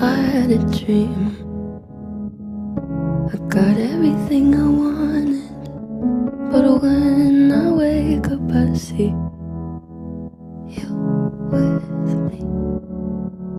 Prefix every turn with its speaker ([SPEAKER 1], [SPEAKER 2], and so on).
[SPEAKER 1] I had a dream. I got everything I wanted, but when I wake up, I see you with me.